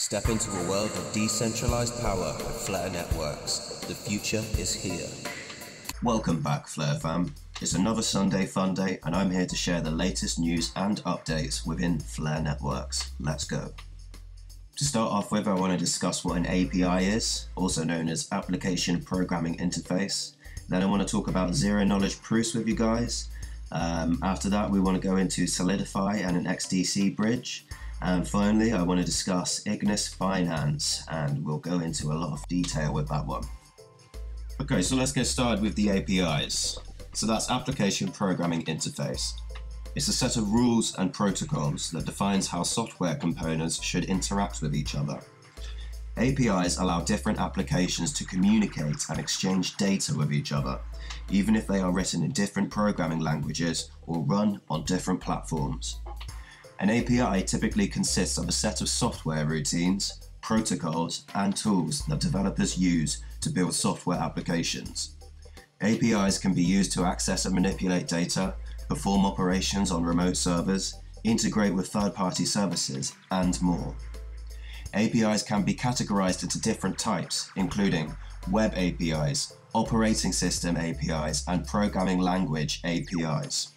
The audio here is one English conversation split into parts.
Step into a world of decentralized power with Flare Networks. The future is here. Welcome back, Flare fam. It's another Sunday fun day, and I'm here to share the latest news and updates within Flare Networks. Let's go. To start off with, I want to discuss what an API is, also known as Application Programming Interface. Then I want to talk about zero knowledge proofs with you guys. Um, after that, we want to go into Solidifi and an XDC bridge. And finally, I want to discuss Ignis Finance, and we'll go into a lot of detail with that one. Okay, so let's get started with the APIs. So that's Application Programming Interface. It's a set of rules and protocols that defines how software components should interact with each other. APIs allow different applications to communicate and exchange data with each other, even if they are written in different programming languages or run on different platforms. An API typically consists of a set of software routines, protocols, and tools that developers use to build software applications. APIs can be used to access and manipulate data, perform operations on remote servers, integrate with third party services, and more. APIs can be categorized into different types, including web APIs, operating system APIs, and programming language APIs.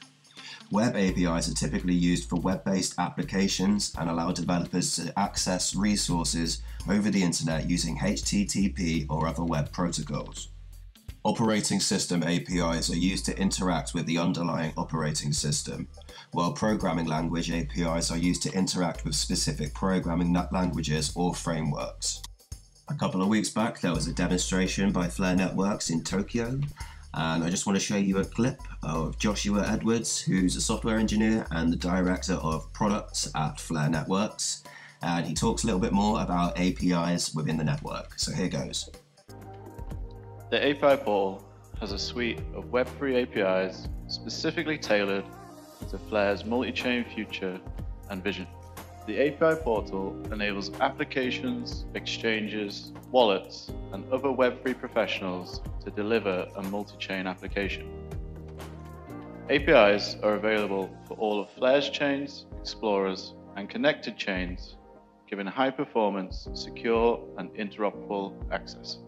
Web APIs are typically used for web based applications and allow developers to access resources over the internet using HTTP or other web protocols. Operating system APIs are used to interact with the underlying operating system, while programming language APIs are used to interact with specific programming languages or frameworks. A couple of weeks back, there was a demonstration by Flare Networks in Tokyo and I just want to show you a clip of Joshua Edwards, who's a software engineer and the director of products at Flare Networks. And he talks a little bit more about APIs within the network. So here goes. The API portal has a suite of Web3 APIs specifically tailored to Flare's multi-chain future and vision. The API portal enables applications, exchanges, wallets, and other Web3 professionals to deliver a multi-chain application. APIs are available for all of Flare's chains, Explorers, and connected chains, giving high performance, secure, and interoperable access.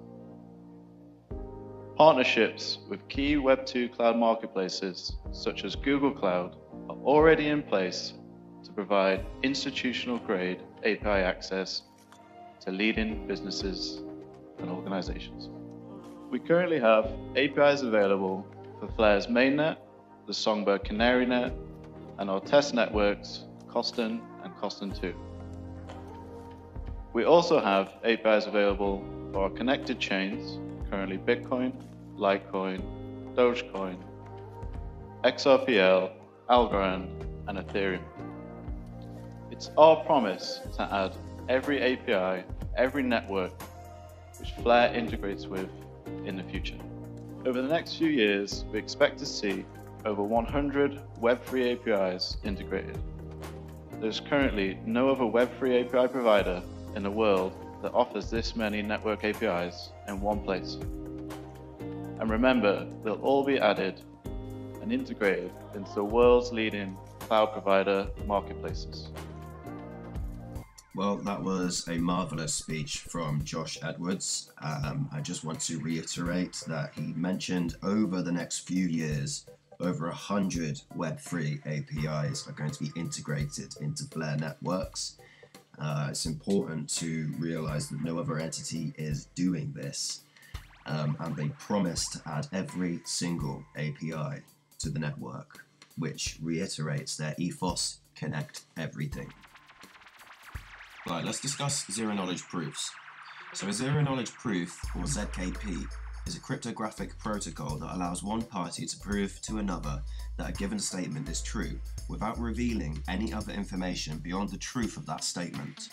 Partnerships with key Web2 cloud marketplaces, such as Google Cloud, are already in place to provide institutional grade API access to leading businesses and organizations. We currently have APIs available for Flare's mainnet, the Songbird Canary Net, and our test networks, Coston and Coston 2. We also have APIs available for our connected chains, currently Bitcoin, Litecoin, Dogecoin, XRPL, Algorand, and Ethereum. It's our promise to add every API, every network which Flare integrates with in the future. Over the next few years, we expect to see over 100 Web3 APIs integrated. There's currently no other Web3 API provider in the world that offers this many network APIs in one place. And remember, they'll all be added and integrated into the world's leading cloud provider marketplaces. Well, that was a marvelous speech from Josh Edwards. Um, I just want to reiterate that he mentioned over the next few years, over a hundred Web3 APIs are going to be integrated into Flare networks. Uh, it's important to realize that no other entity is doing this, um, and they promise to add every single API to the network, which reiterates their ethos connect everything. Right, let's discuss zero knowledge proofs. So a zero knowledge proof, or ZKP, is a cryptographic protocol that allows one party to prove to another that a given statement is true without revealing any other information beyond the truth of that statement.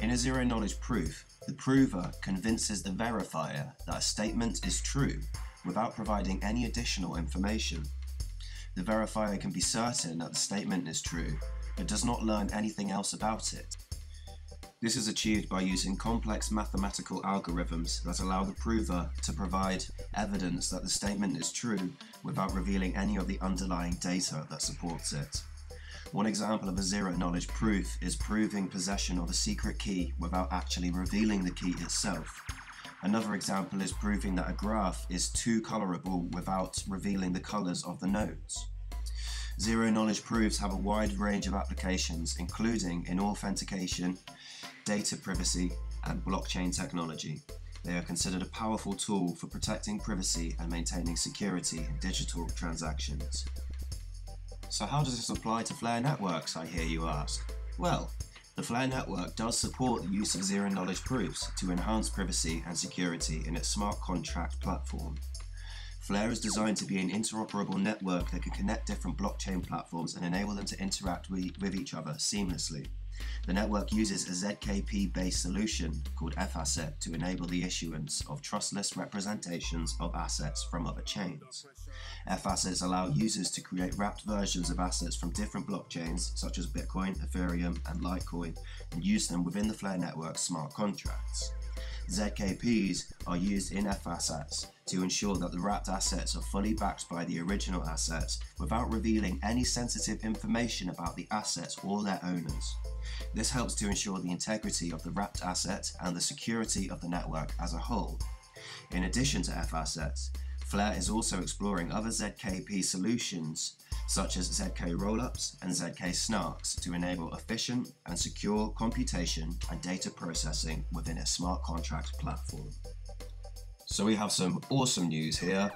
In a zero knowledge proof, the prover convinces the verifier that a statement is true without providing any additional information. The verifier can be certain that the statement is true, but does not learn anything else about it. This is achieved by using complex mathematical algorithms that allow the prover to provide evidence that the statement is true without revealing any of the underlying data that supports it. One example of a zero knowledge proof is proving possession of a secret key without actually revealing the key itself. Another example is proving that a graph is two colorable without revealing the colors of the nodes. Zero knowledge proofs have a wide range of applications, including in authentication, data privacy, and blockchain technology. They are considered a powerful tool for protecting privacy and maintaining security in digital transactions. So how does this apply to Flare networks, I hear you ask? Well, the Flare network does support the use of zero-knowledge proofs to enhance privacy and security in its smart contract platform. Flare is designed to be an interoperable network that can connect different blockchain platforms and enable them to interact with each other seamlessly. The network uses a ZKP based solution called FAsset to enable the issuance of trustless representations of assets from other chains. FAssets allow users to create wrapped versions of assets from different blockchains such as Bitcoin, Ethereum, and Litecoin and use them within the Flare network's smart contracts. ZKPs are used in FAssets to ensure that the wrapped assets are fully backed by the original assets without revealing any sensitive information about the assets or their owners. This helps to ensure the integrity of the wrapped asset and the security of the network as a whole. In addition to FAssets, Flare is also exploring other ZKP solutions such as ZK rollups and ZK snarks to enable efficient and secure computation and data processing within a smart contract platform. So we have some awesome news here.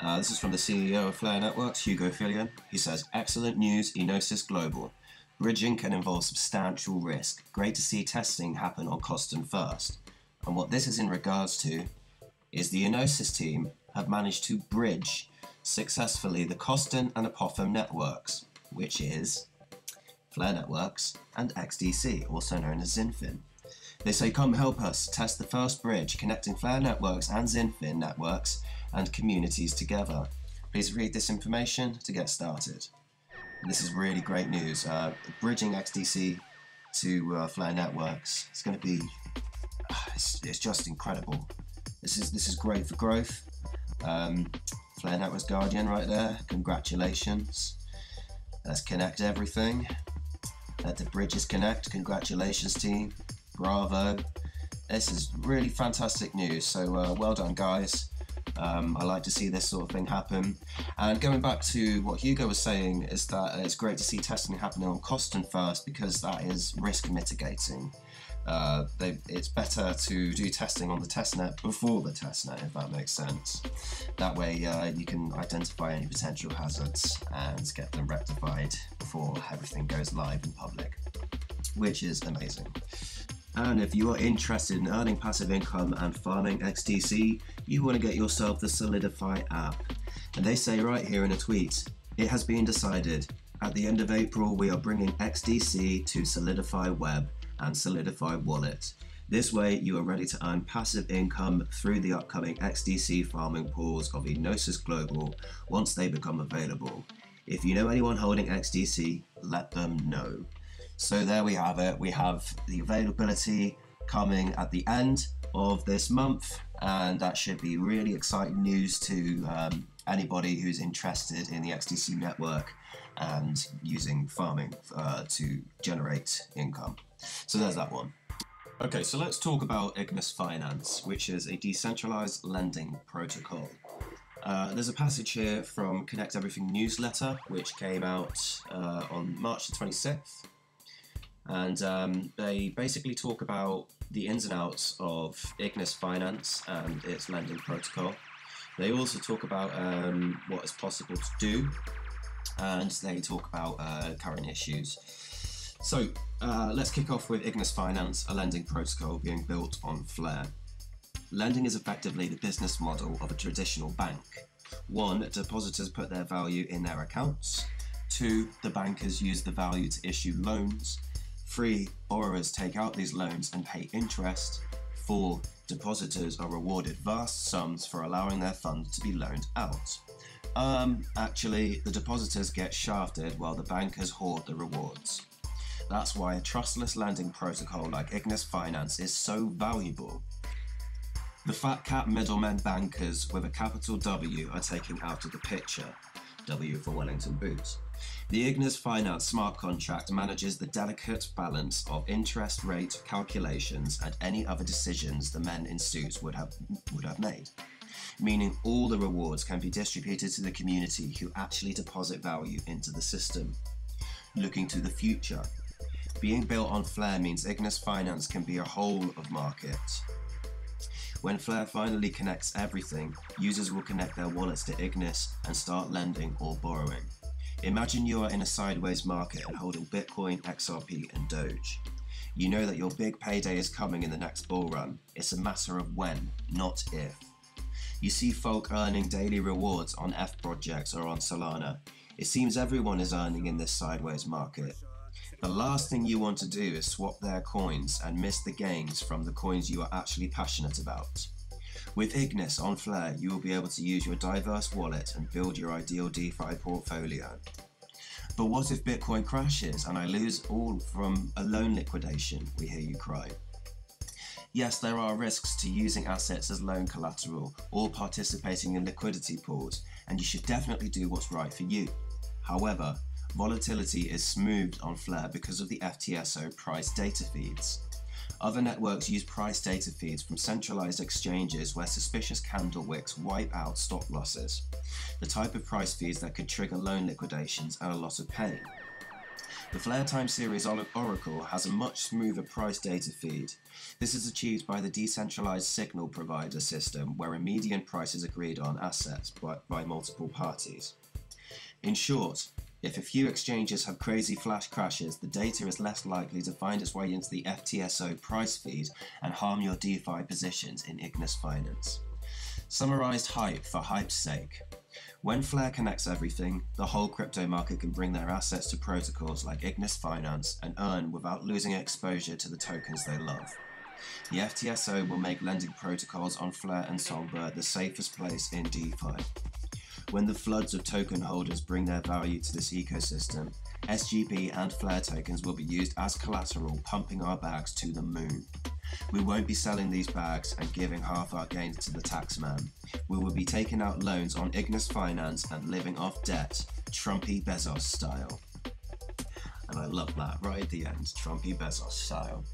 Uh, this is from the CEO of Flare Networks, Hugo Philion. He says, excellent news, Enosys Global. Bridging can involve substantial risk. Great to see testing happen on Coston first. And what this is in regards to is the Enosys team have managed to bridge successfully the Coston and Apothem networks, which is Flare Networks and XDC, also known as XinFin. They say, come help us test the first bridge connecting Flare Networks and XinFin networks and communities together. Please read this information to get started. This is really great news. Uh, bridging XDC to uh, Flare Networks. It's going to be, it's, it's, just incredible. This is this is great for growth. Um, Flare Networks Guardian right there. Congratulations. Let's connect everything. Let the bridges connect. Congratulations, team. Bravo. This is really fantastic news. So uh, well done, guys. Um, I like to see this sort of thing happen. And going back to what Hugo was saying, is that it's great to see testing happening on Coston first because that is risk mitigating. Uh, they, it's better to do testing on the testnet before the testnet, if that makes sense. That way, uh, you can identify any potential hazards and get them rectified before everything goes live in public, which is amazing. And if you are interested in earning passive income and farming XDC, you want to get yourself the Solidifi app. And they say right here in a tweet, it has been decided. At the end of April, we are bringing XDC to Solidifi Web and Solidifi Wallet. This way, you are ready to earn passive income through the upcoming XDC farming pools of Enosys Global once they become available. If you know anyone holding XDC, let them know. So there we have it. We have the availability coming at the end of this month, and that should be really exciting news to um, anybody who's interested in the XDC network and using farming uh, to generate income. So there's that one. Okay, so let's talk about Ignis Finance, which is a decentralized lending protocol. Uh, there's a passage here from Connect Everything newsletter, which came out uh, on March the 26th and um, they basically talk about the ins and outs of Ignis Finance and its lending protocol. They also talk about um, what is possible to do, and they talk about uh, current issues. So uh, let's kick off with Ignis Finance, a lending protocol being built on Flare. Lending is effectively the business model of a traditional bank. One, depositors put their value in their accounts. Two, the bankers use the value to issue loans. Three, borrowers take out these loans and pay interest. Four, depositors are rewarded vast sums for allowing their funds to be loaned out. Um, actually, the depositors get shafted while the bankers hoard the rewards. That's why a trustless lending protocol like Ignis Finance is so valuable. The fat cat middlemen bankers with a capital W are taken out of the picture, W for Wellington Boots. The Ignis Finance smart contract manages the delicate balance of interest rate calculations and any other decisions the men in suits would have would have made. Meaning all the rewards can be distributed to the community who actually deposit value into the system. Looking to the future. Being built on Flare means Ignis Finance can be a whole of market. When Flare finally connects everything, users will connect their wallets to Ignis and start lending or borrowing. Imagine you are in a sideways market and holding Bitcoin, XRP, and Doge. You know that your big payday is coming in the next bull run. It's a matter of when, not if. You see folk earning daily rewards on F projects or on Solana. It seems everyone is earning in this sideways market. The last thing you want to do is swap their coins and miss the gains from the coins you are actually passionate about. With Ignis on Flare, you will be able to use your diverse wallet and build your ideal DeFi portfolio. But what if Bitcoin crashes and I lose all from a loan liquidation? We hear you cry. Yes, there are risks to using assets as loan collateral or participating in liquidity pools, and you should definitely do what's right for you. However, volatility is smoothed on Flare because of the FTSO price data feeds. Other networks use price data feeds from centralized exchanges where suspicious candle wicks wipe out stop losses, the type of price feeds that could trigger loan liquidations and a lot of pain. The Flare Time series Oracle has a much smoother price data feed. This is achieved by the decentralized signal provider system where a median price is agreed on assets by, by multiple parties. In short, if a few exchanges have crazy flash crashes, the data is less likely to find its way into the FTSO price feed and harm your DeFi positions in Ignis Finance. Summarized hype for hype's sake. When Flare connects everything, the whole crypto market can bring their assets to protocols like Ignis Finance and earn without losing exposure to the tokens they love. The FTSO will make lending protocols on Flare and Songbird the safest place in DeFi. When the floods of token holders bring their value to this ecosystem, SGB and Flare tokens will be used as collateral, pumping our bags to the moon. We won't be selling these bags and giving half our gains to the taxman. We will be taking out loans on Ignis Finance and living off debt, Trumpy Bezos style. And I love that right at the end, Trumpy Bezos style.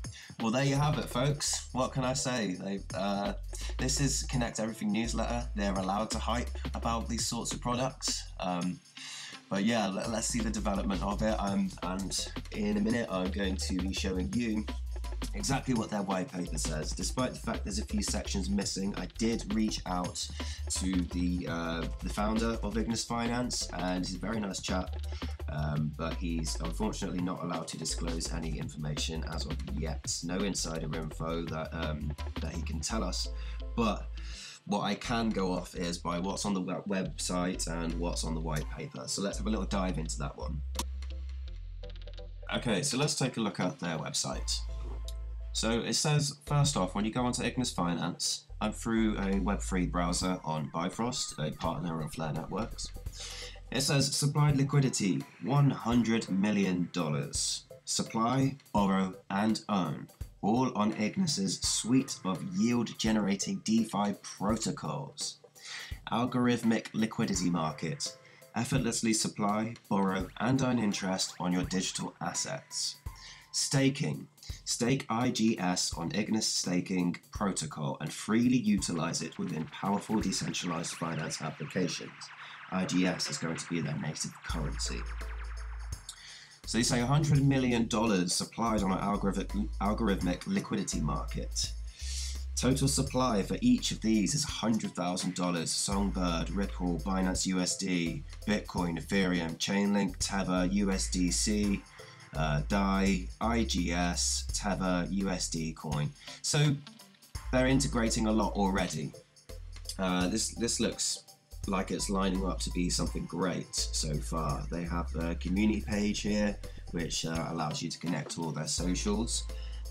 Well, there you have it, folks. What can I say? They, uh, this is Connect Everything newsletter. They're allowed to hype about these sorts of products. Um, but yeah, let, us see the development of it. Um, and in a minute, I'm going to be showing you exactly what their white paper says. Despite the fact there's a few sections missing, I did reach out to the uh, the founder of Ignis Finance, and he's a very nice chap. Um, but he's unfortunately not allowed to disclose any information as of yet. No insider info that um, that he can tell us. But what I can go off is by what's on the website and what's on the white paper. So let's have a little dive into that one. Okay, so let's take a look at their website. So it says, first off, when you go onto Ignis Finance, I'm through a Web3 browser on Bifrost, a partner of Flare Networks. It says supplied liquidity $100 million. Supply, borrow, and earn, all on Ignis's suite of yield generating DeFi protocols. Algorithmic liquidity market. Effortlessly supply, borrow, and earn interest on your digital assets. Staking. Stake IGS on Ignis Staking Protocol and freely utilize it within powerful decentralized finance applications. IGS is going to be their native currency. So they say $100 million supplied on an algorithmic, algorithmic liquidity market. Total supply for each of these is $100,000 Songbird, Ripple, Binance USD, Bitcoin, Ethereum, Chainlink, Tether, USDC, uh, DAI, IGS, Tether, USD coin. So they're integrating a lot already. Uh, this this looks like it's lining up to be something great so far. They have a community page here which uh, allows you to connect to all their socials.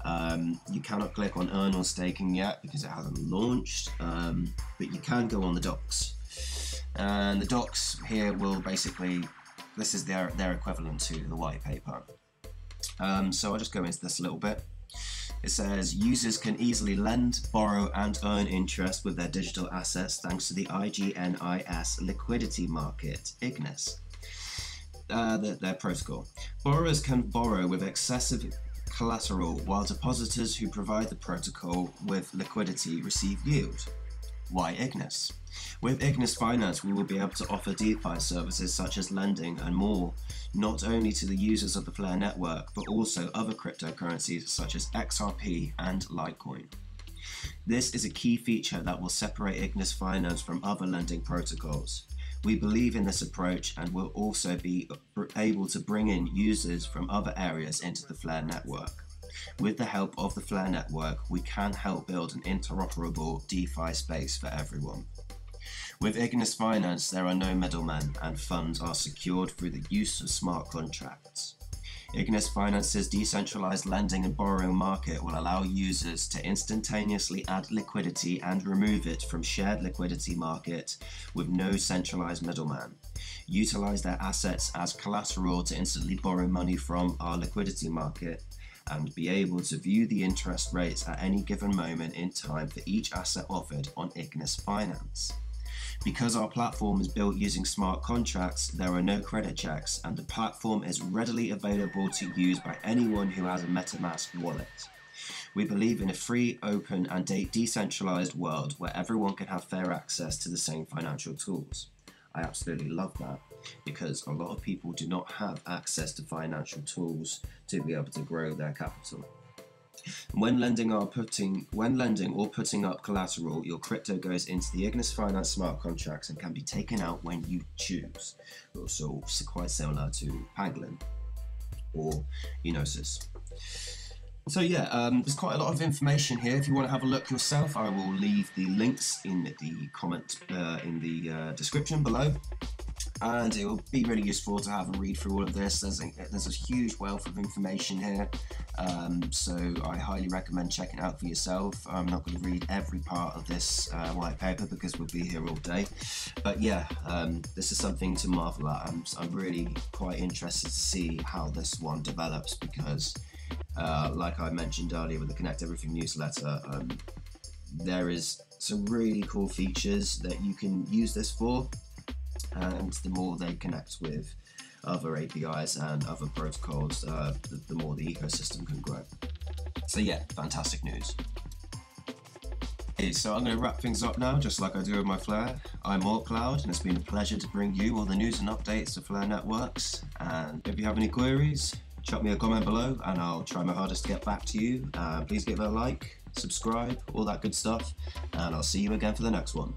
Um, you cannot click on earn or staking yet because it hasn't launched, um, but you can go on the docs. And the docs here will basically, this is their, their equivalent to the white paper. Um, so I'll just go into this a little bit. It says users can easily lend, borrow, and earn interest with their digital assets thanks to the IGNIS liquidity market, Ignis. uh, their, their protocol. Borrowers can borrow with excessive collateral, while depositors who provide the protocol with liquidity receive yield. Why Ignis? With Ignis Finance, we will be able to offer DeFi services such as lending and more, not only to the users of the Flare network, but also other cryptocurrencies such as XRP and Litecoin. This is a key feature that will separate Ignis Finance from other lending protocols. We believe in this approach and will also be able to bring in users from other areas into the Flare network. With the help of the Flare network, we can help build an interoperable DeFi space for everyone. With Ignis Finance, there are no middlemen and funds are secured through the use of smart contracts. Ignis Finance's decentralized lending and borrowing market will allow users to instantaneously add liquidity and remove it from shared liquidity market with no centralized middleman. Utilize their assets as collateral to instantly borrow money from our liquidity market and be able to view the interest rates at any given moment in time for each asset offered on Ignis Finance. Because our platform is built using smart contracts, there are no credit checks, and the platform is readily available to use by anyone who has a MetaMask wallet. We believe in a free, open, and decentralized world where everyone can have fair access to the same financial tools. I absolutely love that because a lot of people do not have access to financial tools to be able to grow their capital. When lending or putting when lending or putting up collateral, your crypto goes into the Ignis Finance smart contracts and can be taken out when you choose. Also, quite similar to Pangolin or Enosys. So yeah, um, there's quite a lot of information here. If you want to have a look yourself, I will leave the links in the comment uh, in the uh, description below and it will be really useful to have a read through all of this. There's a, there's a huge wealth of information here, um, so I highly recommend checking it out for yourself. I'm not going to read every part of this uh, white paper because we'll be here all day, but yeah, um, this is something to marvel at. I'm, I'm really quite interested to see how this one develops because, uh, like I mentioned earlier with the Connect Everything newsletter, um, there is some really cool features that you can use this for and the more they connect with other APIs and other protocols, uh, the, the more the ecosystem can grow. So yeah, fantastic news. Okay, so I'm going to wrap things up now, just like I do with my Flare. I'm Cloud, and it's been a pleasure to bring you all the news and updates to Flare Networks. And if you have any queries, chuck me a comment below, and I'll try my hardest to get back to you. Uh, please give it a like, subscribe, all that good stuff, and I'll see you again for the next one.